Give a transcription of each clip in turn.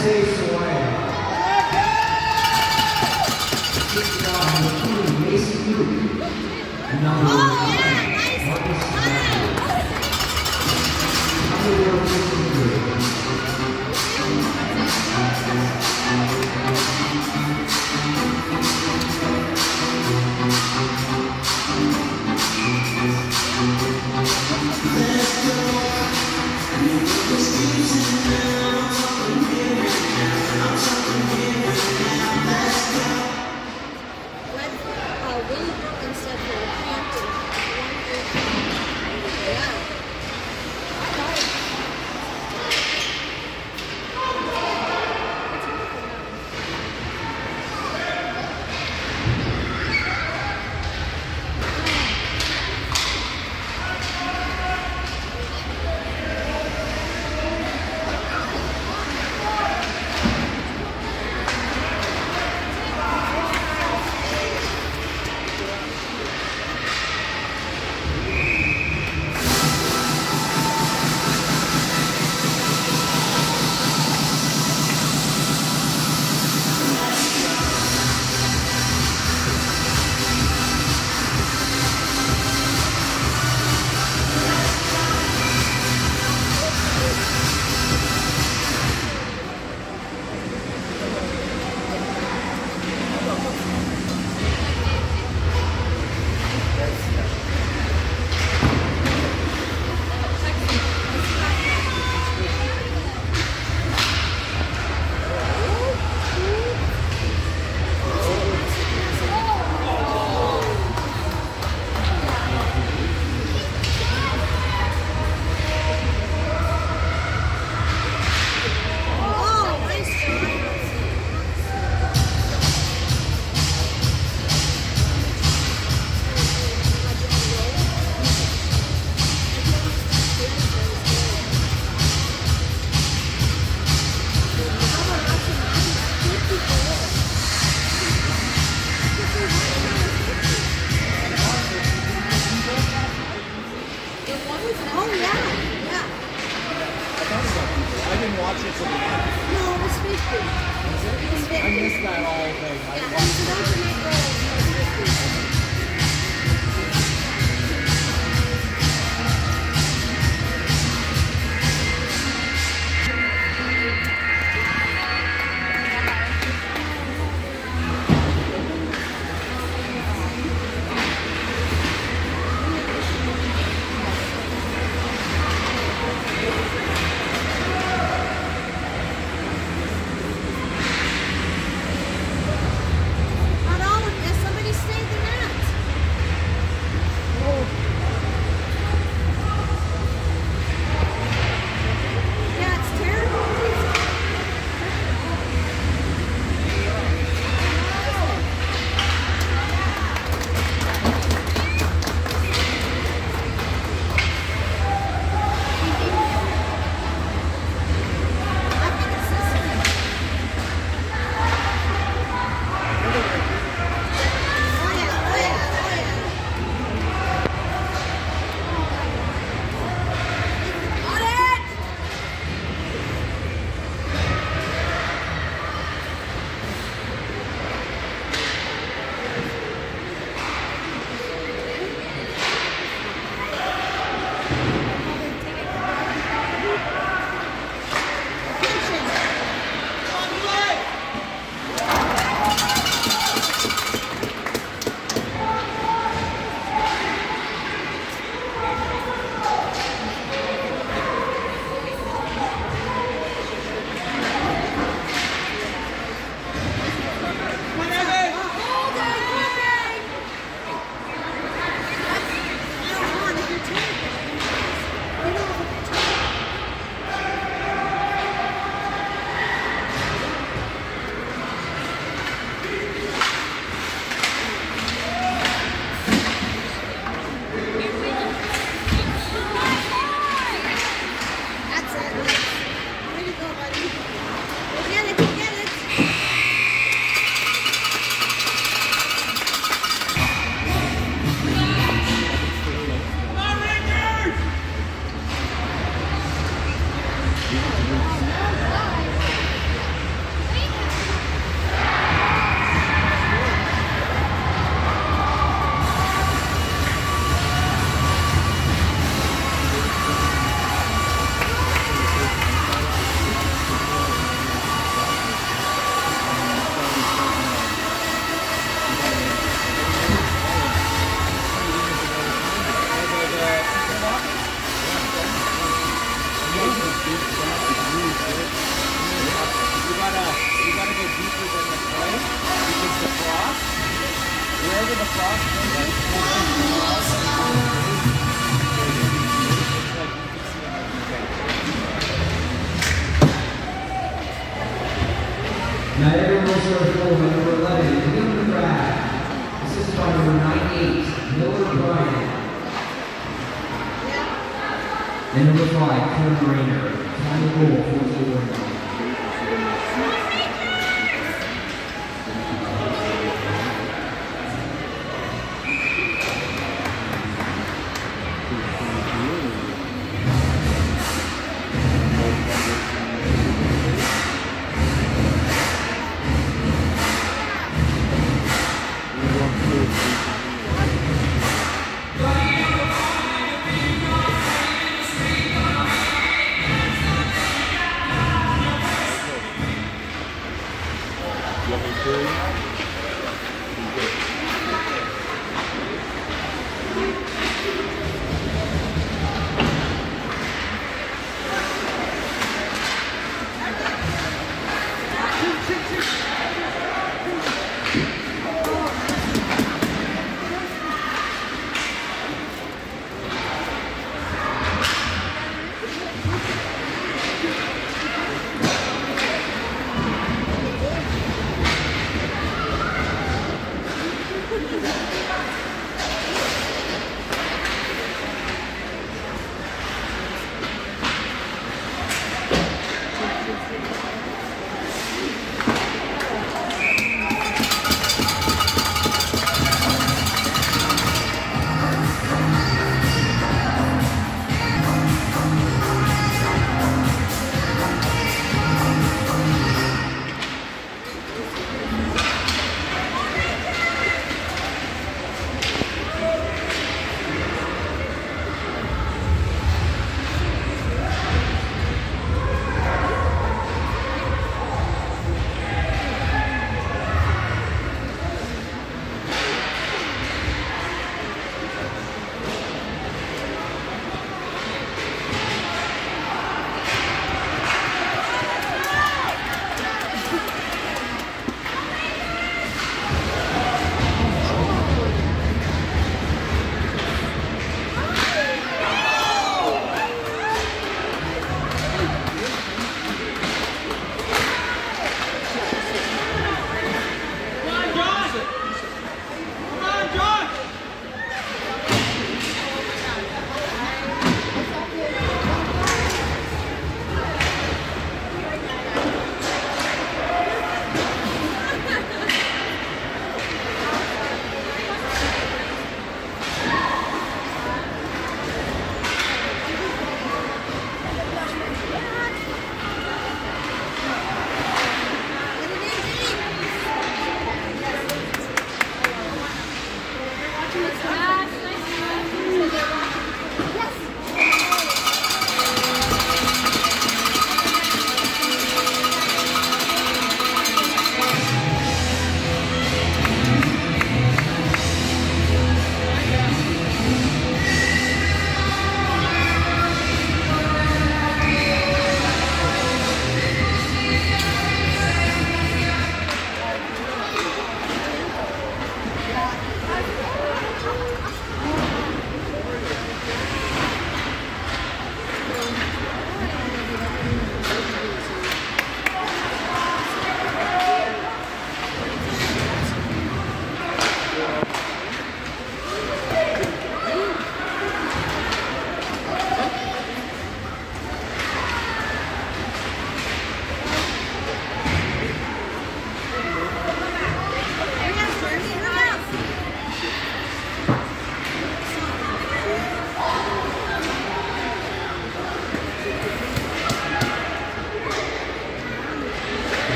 Alexei Soraya. 65, number 2, Mason number 5,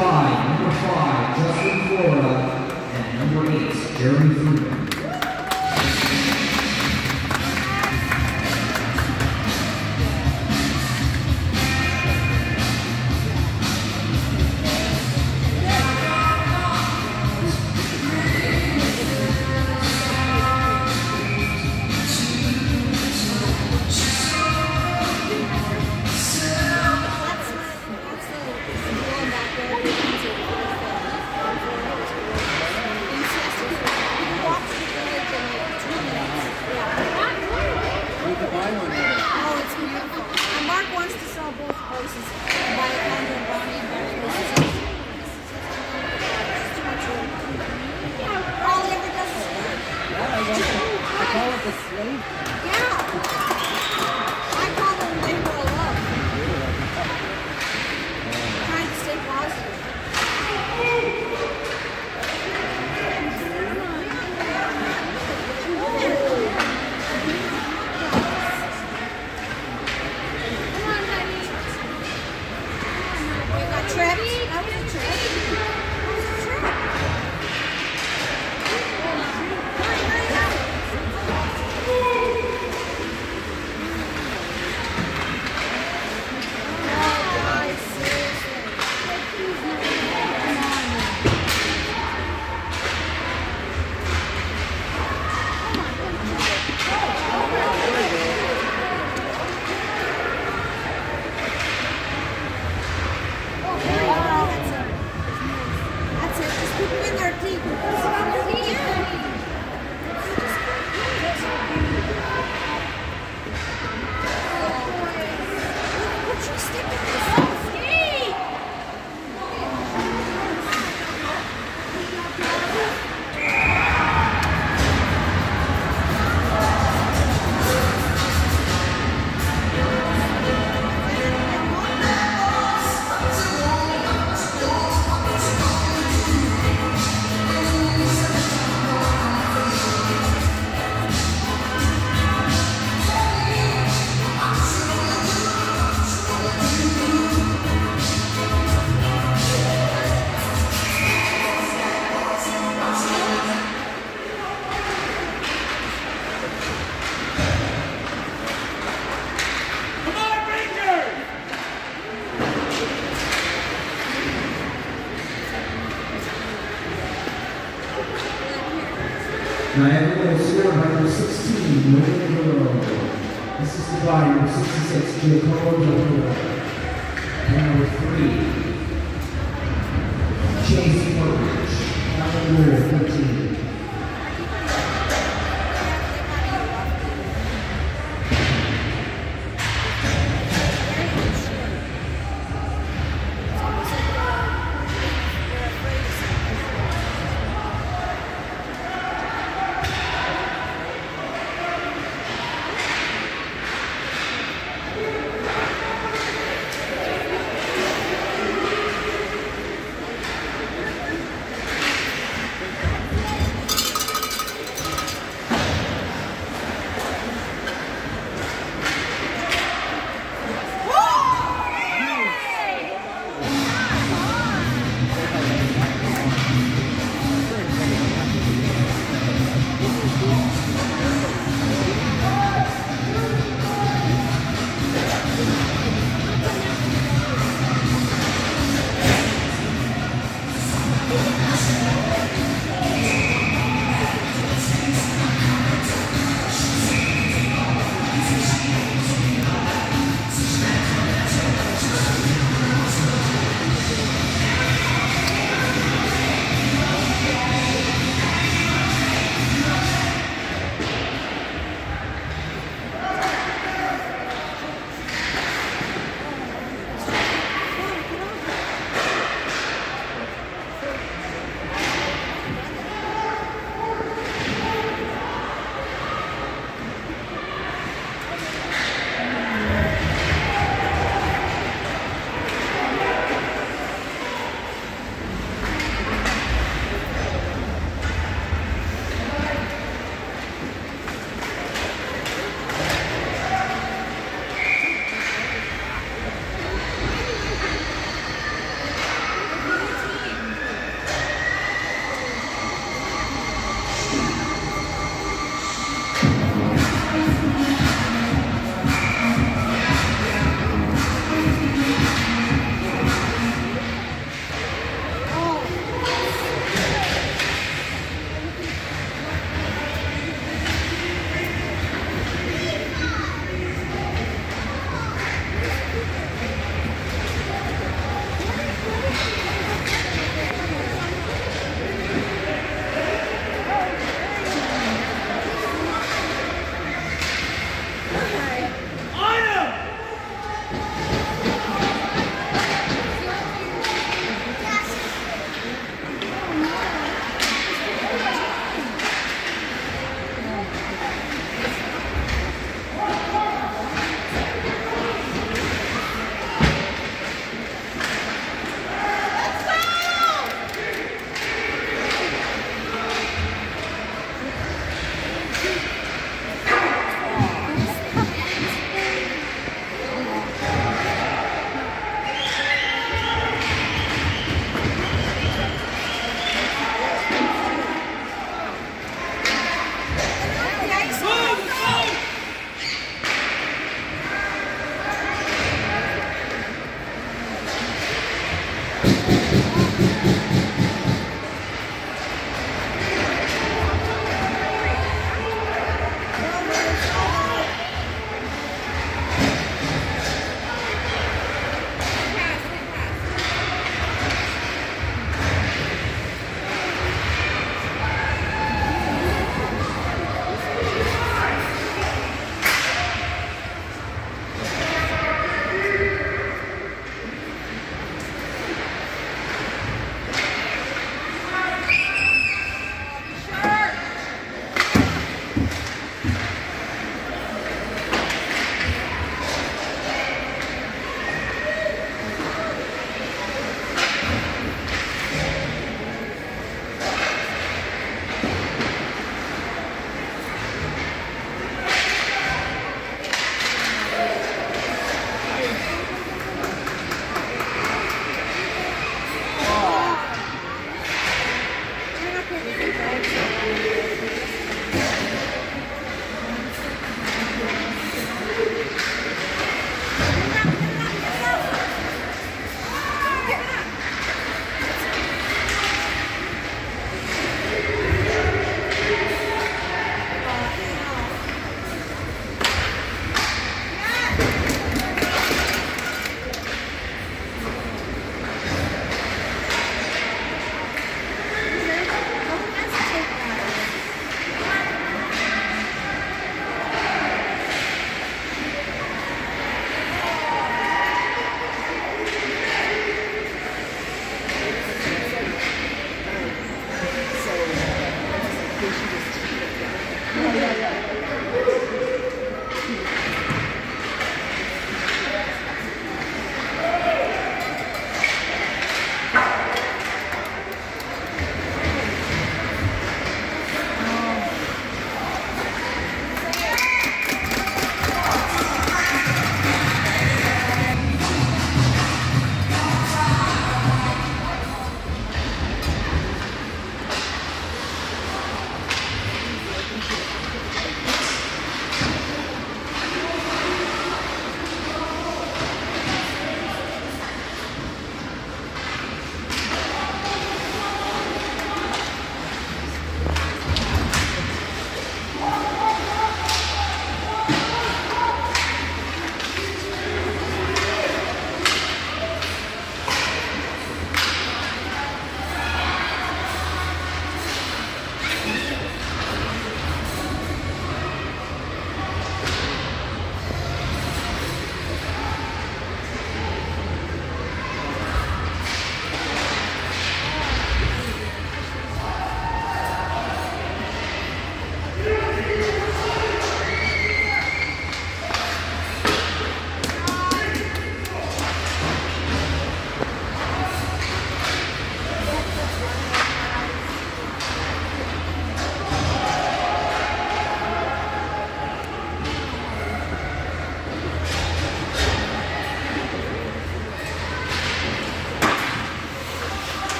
five, number five, Justin Florida, and number eight, Jeremy Freeman.